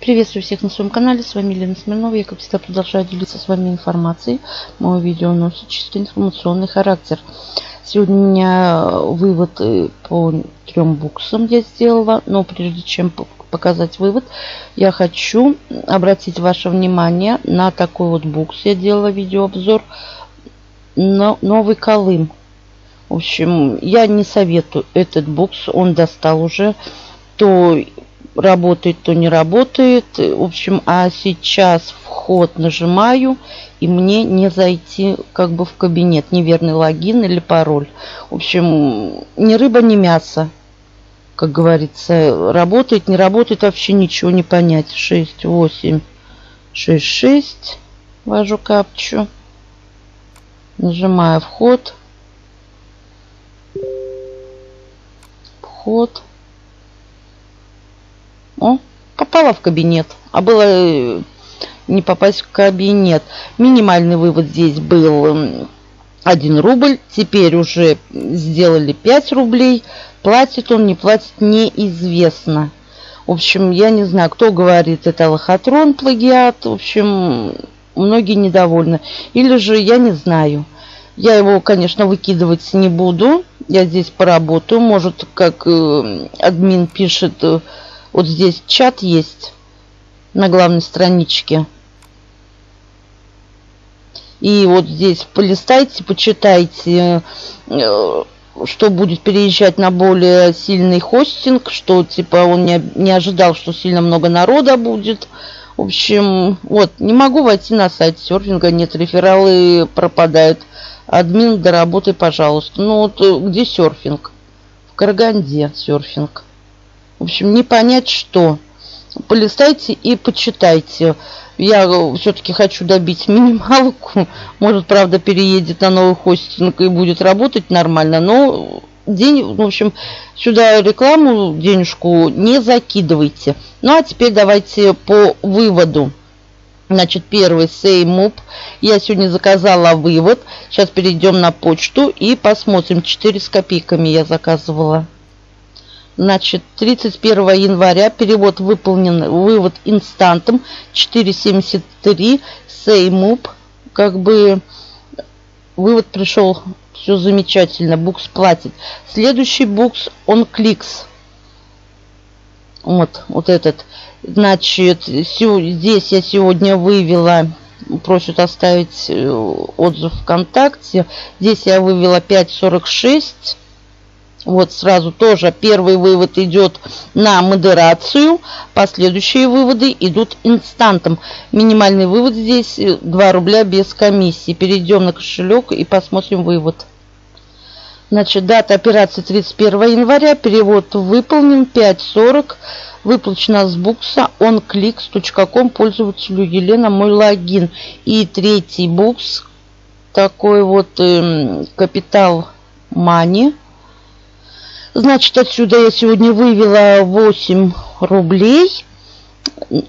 Приветствую всех на своем канале. С вами Елена Смирнова. Я, как всегда, продолжаю делиться с вами информацией. Мое видео носит чисто информационный характер. Сегодня у меня вывод э, по трем буксам я сделала. Но прежде чем показать вывод, я хочу обратить ваше внимание на такой вот букс. Я делала видеообзор. Новый Колым. В общем, я не советую этот букс. Он достал уже. То работает, то не работает. В общем, а сейчас вход нажимаю, и мне не зайти как бы в кабинет. Неверный логин или пароль. В общем, ни рыба, ни мясо. Как говорится, работает, не работает, вообще ничего не понять. 6, 8, 6, 6. Ввожу капчу. Нажимаю вход. Вход. Попала в кабинет. А было э, не попасть в кабинет. Минимальный вывод здесь был 1 рубль. Теперь уже сделали 5 рублей. Платит он, не платит, неизвестно. В общем, я не знаю, кто говорит, это лохотрон, плагиат. В общем, многие недовольны. Или же я не знаю. Я его, конечно, выкидывать не буду. Я здесь поработаю. Может, как э, админ пишет, э, вот здесь чат есть на главной страничке. И вот здесь полистайте, почитайте, э, что будет переезжать на более сильный хостинг, что типа он не, не ожидал, что сильно много народа будет. В общем, вот, не могу войти на сайт серфинга, нет, рефералы пропадают. Админ, доработай, пожалуйста. Ну вот, э, где серфинг? В Караганде серфинг. В общем, не понять что. Полистайте и почитайте. Я все-таки хочу добить минималку. Может, правда, переедет на новый хостинг и будет работать нормально. Но день, в общем, сюда рекламу, денежку не закидывайте. Ну, а теперь давайте по выводу. Значит, первый Сеймуп. Я сегодня заказала вывод. Сейчас перейдем на почту и посмотрим. 4 с копейками я заказывала. Значит, 31 января перевод выполнен, вывод инстантом 4.73, сеймуп, как бы вывод пришел, все замечательно, букс платит. Следующий букс, он кликс. Вот, вот этот. Значит, здесь я сегодня вывела, просят оставить э, отзыв ВКонтакте. Здесь я вывела 5.46 вот сразу тоже первый вывод идет на модерацию, последующие выводы идут инстантом. Минимальный вывод здесь 2 рубля без комиссии. Перейдем на кошелек и посмотрим вывод. Значит, дата операции 31 января, перевод выполнен 5.40, выплачено с букса onclicks.com, пользователю Елена, мой логин. И третий букс, такой вот э, капитал Money Значит, отсюда я сегодня вывела 8 рублей.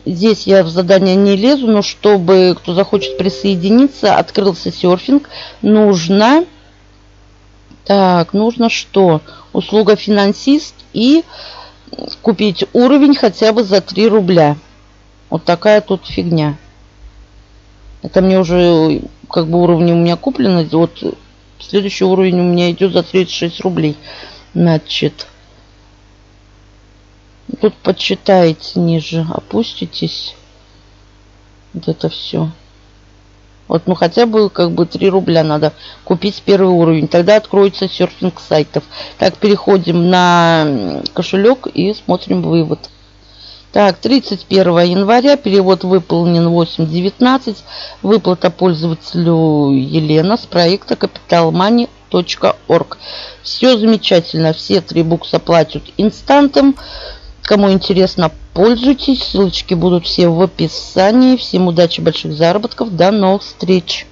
Здесь я в задание не лезу, но чтобы кто захочет присоединиться, открылся серфинг, нужно... Так, нужно что? Услуга финансист и купить уровень хотя бы за 3 рубля. Вот такая тут фигня. Это мне уже как бы уровни у меня куплены. Вот следующий уровень у меня идет за 36 рублей. Значит, тут почитаете ниже, опуститесь. Вот это все. Вот, ну хотя бы как бы 3 рубля надо купить первый уровень. Тогда откроется серфинг сайтов. Так, переходим на кошелек и смотрим вывод. Так, 31 января перевод выполнен 8.19. Выплата пользователю Елена с проекта Capital Money org. Все замечательно. Все три букса платят инстантом. Кому интересно, пользуйтесь. Ссылочки будут все в описании. Всем удачи, больших заработков. До новых встреч.